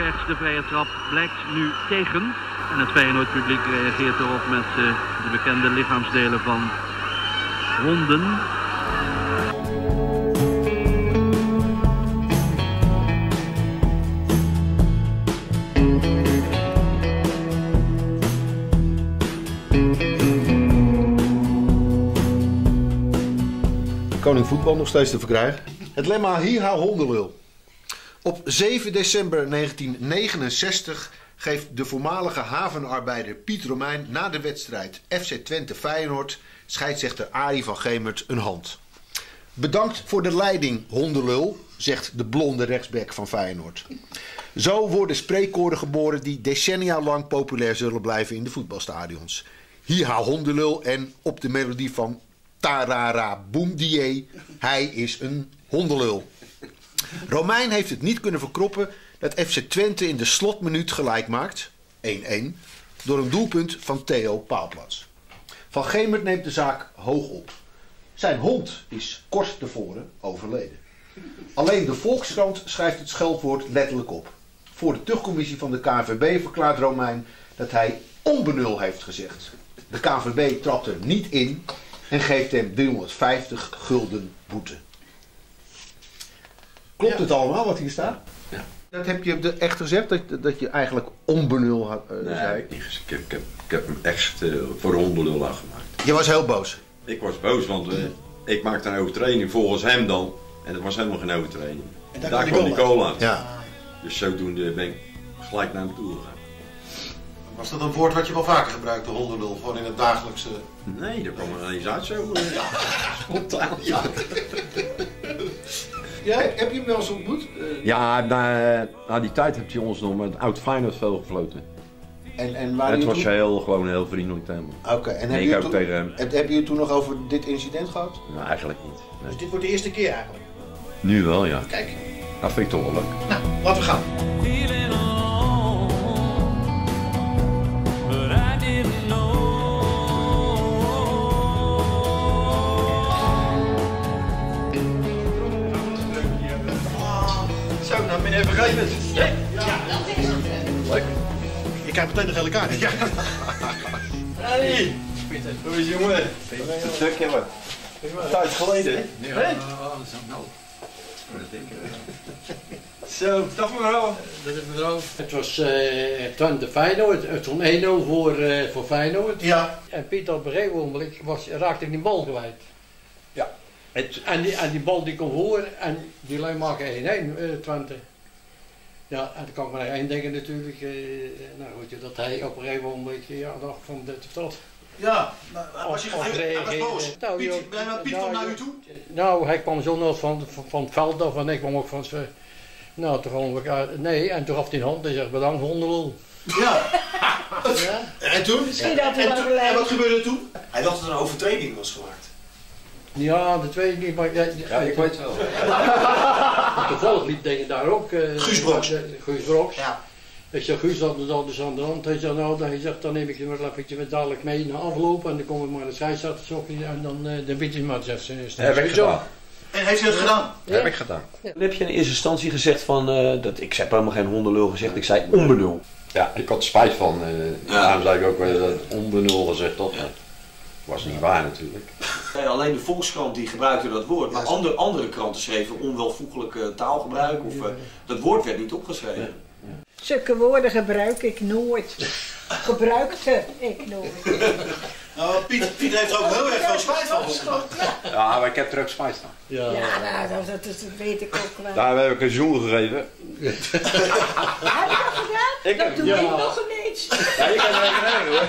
krijgt de vrije trap, blijkt nu tegen. En het Feyenoord publiek reageert erop met uh, de bekende lichaamsdelen van honden. Koning voetbal nog steeds te verkrijgen. Het lemma Hiha Hondelul. Op 7 december 1969 geeft de voormalige havenarbeider Piet Romein na de wedstrijd FC Twente Feyenoord scheidsrechter Arie van Gemert een hand. Bedankt voor de leiding, hondelul, zegt de blonde rechtsback van Feyenoord. Zo worden spreekkoren geboren die decennia lang populair zullen blijven in de voetbalstadions. Hiha hondelul en op de melodie van Tarara Boomdier, hij is een hondelul. Romein heeft het niet kunnen verkroppen dat FC Twente in de slotminuut gelijk maakt, 1-1, door een doelpunt van Theo Paalplats. Van Gemert neemt de zaak hoog op. Zijn hond is kort tevoren overleden. Alleen de Volkskrant schrijft het scheldwoord letterlijk op. Voor de tuchtcommissie van de KNVB verklaart Romein dat hij onbenul heeft gezegd. De KNVB trapt er niet in en geeft hem 350 gulden boete. Klopt het allemaal wat hier staat? Ja. Dat heb je echt gezegd, dat, dat je eigenlijk onbenul had, uh, Nee, zei? ik, heb, ik, heb, ik heb hem echt eh, voor de hondenlul aangemaakt. Je was heel boos. Ik was boos, want eh, ik maakte een overtreding volgens hem dan. En het was helemaal geen overtreding. En daar daar kwam die uit. Ja. Dus zodoende ben ik gelijk naar hem toe gegaan. Was dat een woord wat je wel vaker gebruikt, de hondenlul? Gewoon in het dagelijkse... Nee, daar kwam er ineens uit zo. eh, spontaan. Ja. Ja, heb je hem wel eens ontmoet? Eh, Ja, na, na die tijd heb je ons nog met oud Feyenoord veel gefloten. en, en waar Het je was toen... heel, gewoon heel vriendelijk tegen. Oké, en heb je, ik ook toen... tegen hem. heb, heb je het toen nog over dit incident gehad? Nou, eigenlijk niet. Nee. Dus dit wordt de eerste keer eigenlijk. Nu wel, ja. Kijk, Dat vind ik toch wel leuk. nou, laten we gaan. Nou je even gegeven. Leuk. Je krijgt meteen nog hele kaart. Ja. Hey, hoe is het, jongen? Stuk, jongen. Tijd geleden, hè? Hè? Zo, dag mevrouw. Dat is mevrouw. Het was eh Twente Feyenoord. Het stond 1-0 voor, eh, voor Feyenoord. Ja. En Pieter op een gegeven moment was, raakte die bal kwijt. Ja. Het, en, die, en die bal die kon voor en die lui maken 1-1 eh, Twente. Ja, en dan kan ik maar één denken natuurlijk. eh, nou weet je, dat hij op een gegeven moment ja, dacht van dit of dat. Ja, nou, was je Of- of hij, hij was boos. Nou, Piet, joh, ben je nou- Piet nou, kwam naar joh. u toe? Nou, hij kwam zo nog van, van, van het veld af en ik kwam ook van zijn... Nou, toen gaan we elkaar... Nee, en toen gaf hij een hand en zegt bedankt hondenlul. Ja. Ja. En toen? Misschien had hij en, wel toen- gelijk. en wat gebeurde er toen? Hij dacht dat er een overtreding was gemaakt. Ja, dat weet ik niet, maar... Ja, Ja, ik weet wel. Toevallig liep dingen daar ook. eh, Guus Broks. eh, Guus Broks. Ja. Ik zeg, Guus, dat is dat dus aan de hand. Hij zegt, nou, hij zegt, dan neem ik je maar even dadelijk mee naar afloop. En dan kom ik maar de scheidsrechter zoeken en dan, eh dan weet je maar. Zegt ze, is Heb ik gedaan. En heeft hij dat gedaan? Heb ik gedaan. Heb je in eerste instantie gezegd van, dat, ik heb helemaal geen hondenlul gezegd, ik zei onbenul. Ja, ik had spijt van. Daarom zei ik ook wel dat onbenul gezegd dat. was niet waar natuurlijk. Nee, alleen de Volkskrant die gebruikte dat woord, maar andere, andere kranten schreven onwelvoegelijke taalgebruik of eh, dat woord werd niet opgeschreven. Zulke woorden gebruik ik nooit. Gebruikte ik nooit. Nou, Piet, Piet heeft er ook heel erg veel spijt van. Ja, maar ik heb er ook spijt van. Ja. Ja, nou, dat, dat, weet ik ook wel. Daar heb ik een zoen gegeven. Heb je dat gedaan? Ik dat heb- doe ja. ik nog ineens. Ja, je kan er even hoor.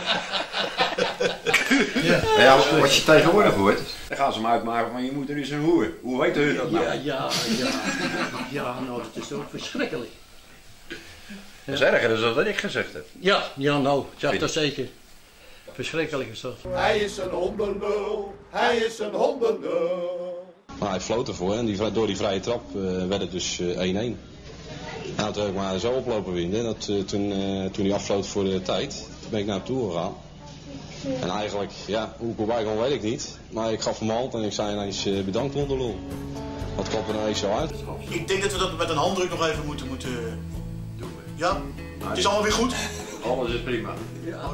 Ja. ja, wat je tegenwoordig hoort, dan gaan ze hem uitmaken van je moeder is een hoer. Hoe weet u dat nou? Ja, ja, ja. Ja, nou, dat is ook verschrikkelijk. Dat is erger dan dat ik gezegd heb. Ja, ja, nou, Vind dat zeker. Verschrikkelijk is dat. Hij is een hondenlul. Hij is een hondenlul. Maar hij floot ervoor en die, door die vrije trap eh, werd het dus eh, 1-1. Nou, toen heb ik maar zo oplopen winnen. Dat, eh, toen, eh, toen hij afvloot voor de tijd, toen ben ik naar hem toe gegaan. En eigenlijk, ja, hoe ik erbij kwam weet ik niet. Maar ik gaf hem hand en ik zei ineens eh, bedankt hondenlul. Dat kwam er ineens zo uit. Ik denk dat we dat met een handdruk nog even moeten, moeten Ja? Het is allemaal weer goed? Alles is prima. Ja.